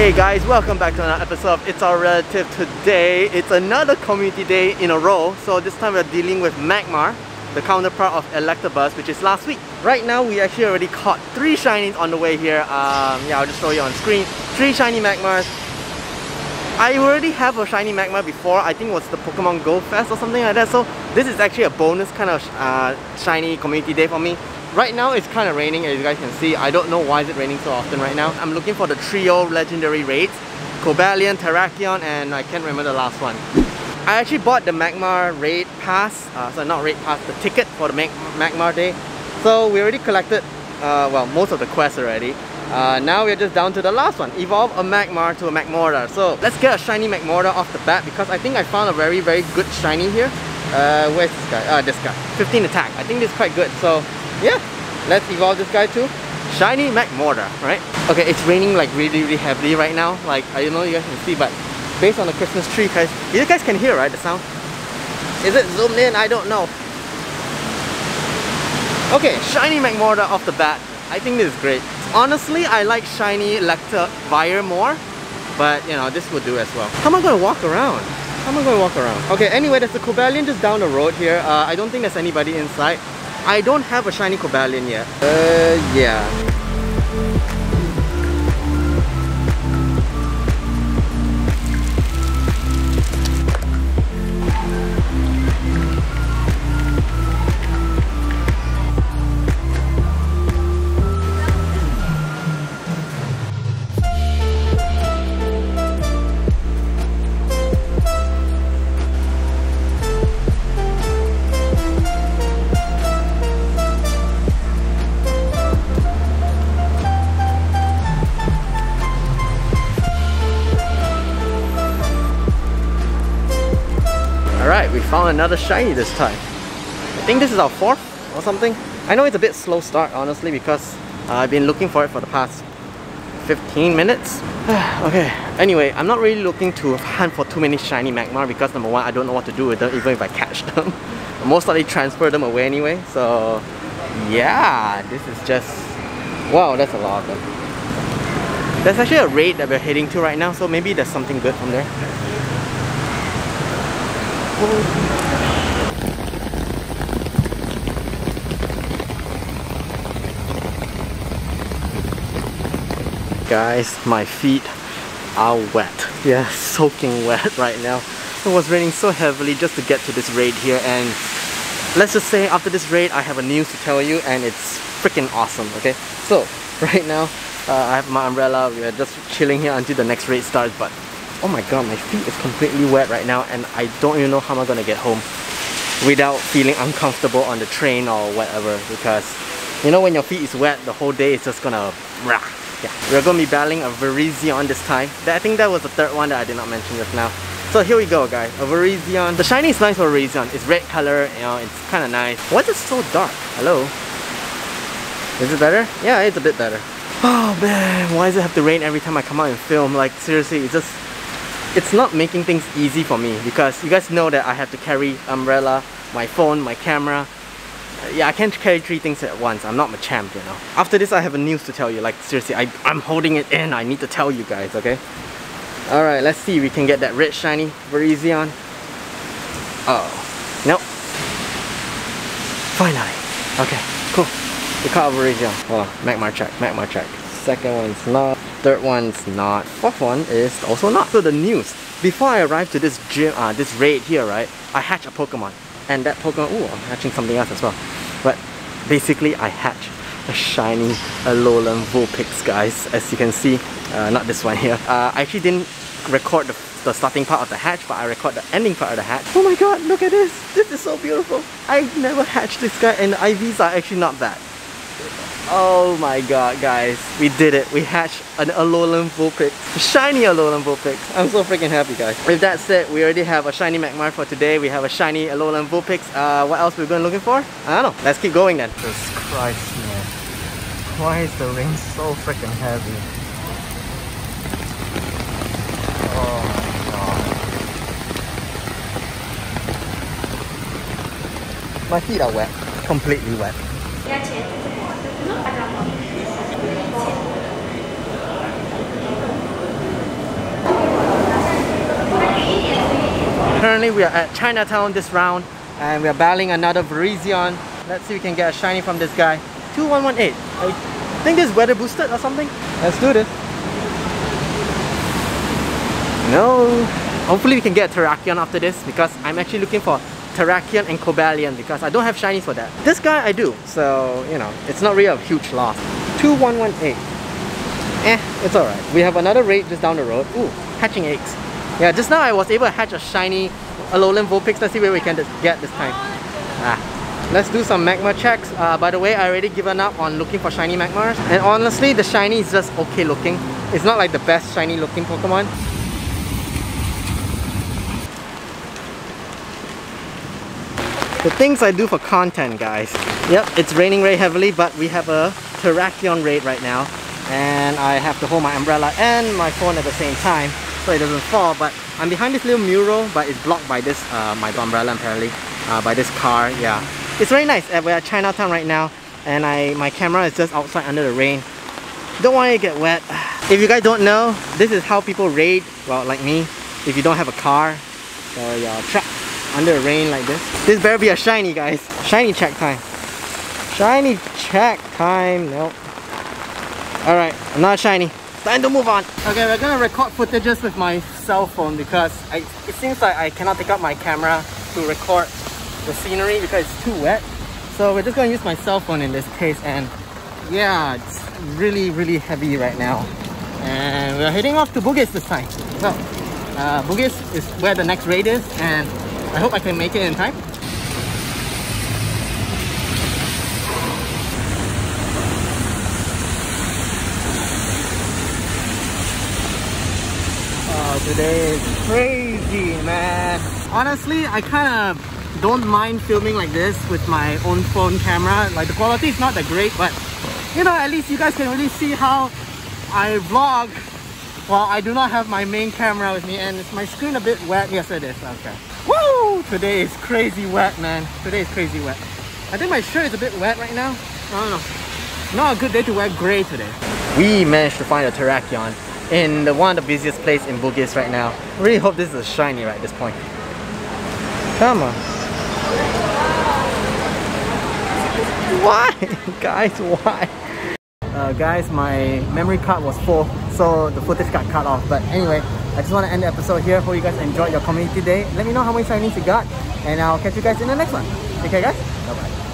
Hey guys, welcome back to another episode of It's All Relative. Today, it's another community day in a row. So this time we're dealing with Magmar, the counterpart of Electabuzz, which is last week. Right now, we actually already caught three shinies on the way here. Um, yeah, I'll just show you on screen. Three shiny Magmars. I already have a shiny Magmar before. I think it was the Pokemon Go Fest or something like that. So this is actually a bonus kind of uh, shiny community day for me. Right now it's kind of raining as you guys can see. I don't know why is it raining so often right now. I'm looking for the trio legendary raids. Cobalion, Terrakion, and I can't remember the last one. I actually bought the Magmar raid pass, uh, so not raid pass, the ticket for the Mag Magmar day. So we already collected, uh, well, most of the quests already. Uh, now we're just down to the last one, evolve a Magmar to a Magmortar. So let's get a shiny Magmortar off the bat because I think I found a very, very good shiny here. Uh, where's this guy? Uh, this guy. 15 attack. I think this is quite good. So yeah, let's evolve this guy too. Shiny Magmortar, right? Okay, it's raining like really, really heavily right now. Like, I don't know you guys can see, but based on the Christmas tree, guys, you guys can hear, right, the sound? Is it zoomed in? I don't know. Okay, Shiny Magmortar off the bat. I think this is great. Honestly, I like Shiny Electivire more, but you know, this will do as well. How am I going to walk around? How am I going to walk around? Okay, anyway, there's a Cobalion just down the road here. Uh, I don't think there's anybody inside. I don't have a shiny Cobalion yet. Uh, yeah. Found another shiny this time. I think this is our fourth or something. I know it's a bit slow start honestly because uh, I've been looking for it for the past 15 minutes. okay, anyway, I'm not really looking to hunt for too many shiny Magmar because number one, I don't know what to do with them even if I catch them. Most likely transfer them away anyway, so yeah, this is just... Wow, that's a lot of them. There's actually a raid that we're heading to right now, so maybe there's something good from there. Guys, my feet are wet. Yeah, soaking wet right now. It was raining so heavily just to get to this raid here and let's just say after this raid I have a news to tell you and it's freaking awesome, okay? So, right now uh, I have my umbrella, we are just chilling here until the next raid starts but oh my god my feet is completely wet right now and I don't even know how I'm gonna get home without feeling uncomfortable on the train or whatever because you know when your feet is wet the whole day is just gonna rah. yeah. We're gonna be battling a Virizion this time. I think that was the third one that I did not mention just now. So here we go guys. A Virizion the shiny is nice for Virizion it's red color you know it's kind of nice. Why is it so dark? Hello? Is it better? Yeah it's a bit better. Oh man. Why does it have to rain every time I come out and film? Like seriously it's just it's not making things easy for me because you guys know that I have to carry umbrella, my phone, my camera. Yeah, I can't carry three things at once. I'm not a champ, you know. After this, I have a news to tell you. Like, seriously, I, I'm holding it in. I need to tell you guys, okay? Alright, let's see we can get that red shiny Virizion. Oh. Nope. Finally. Okay, cool. We caught a Virizion. Oh, Magmar check, Magmar check. Second one's not. Third one's not. Fourth one is also not. So the news. Before I arrived to this gym, uh, this raid here, right, I hatch a Pokemon. And that Pokemon, ooh, I'm hatching something else as well. But basically I hatch a shiny Alolan Vulpix, guys. As you can see, uh, not this one here. Uh, I actually didn't record the, the starting part of the hatch, but I record the ending part of the hatch. Oh my god, look at this! This is so beautiful! I never hatched this guy and the IVs are actually not bad. Oh my god, guys. We did it. We hatched an Alolan Vulpix. Shiny Alolan Vulpix. I'm so freaking happy, guys. With that said, we already have a shiny Magmar for today. We have a shiny Alolan Vulpix. Uh, what else we're going looking for? I don't know. Let's keep going then. Jesus Christ, man. Why is the rain so freaking heavy? Oh my god. My feet are wet. Completely wet. Yeah, Currently we are at Chinatown this round and we are battling another Virizion. Let's see if we can get a shiny from this guy. 2118. I think this is weather boosted or something. Let's do this. No. Hopefully we can get a Terrakion after this because I'm actually looking for Terrakion and Cobalion because I don't have shinies for that. This guy I do, so you know, it's not really a huge loss. 2118. Eh, it's alright. We have another raid just down the road. Ooh, hatching eggs. Yeah, just now I was able to hatch a shiny Alolan Vulpix. Let's see where we can get this time. Ah. Let's do some Magmar checks. Uh, by the way, I already given up on looking for shiny magmars. And honestly, the shiny is just okay looking. It's not like the best shiny looking Pokemon. The things I do for content, guys. Yep, it's raining very heavily, but we have a Terrakion raid right now. And I have to hold my umbrella and my phone at the same time so it doesn't fall but I'm behind this little mural but it's blocked by this uh, my umbrella apparently uh, by this car yeah. It's very nice. We're at Chinatown right now and I my camera is just outside under the rain. Don't want to get wet. If you guys don't know this is how people raid well like me if you don't have a car so you're trapped under the rain like this. This better be a shiny guys. Shiny check time. Shiny check time. Nope. Alright I'm not shiny time to move on. Okay, we're gonna record footages with my cell phone because I, it seems like I cannot take out my camera to record the scenery because it's too wet. So we're just gonna use my cell phone in this case and yeah, it's really, really heavy right now. And we're heading off to Bugis this time. So, uh, Bugis is where the next raid is and I hope I can make it in time. Today is crazy, man. Honestly, I kind of don't mind filming like this with my own phone camera. Like the quality is not that great, but you know, at least you guys can really see how I vlog while I do not have my main camera with me and is my screen a bit wet? Yes, it is. Okay. Woo! Today is crazy wet, man. Today is crazy wet. I think my shirt is a bit wet right now. I don't know. Not a good day to wear gray today. We managed to find a Terrakion in the one of the busiest place in Bugis right now. Really hope this is shiny right at this point. Come on. Why? guys, why? Uh, guys, my memory card was full, so the footage got cut off. But anyway, I just want to end the episode here. Hope you guys enjoyed your community day. Let me know how many shinies you got, and I'll catch you guys in the next one. Take care, guys. Bye-bye.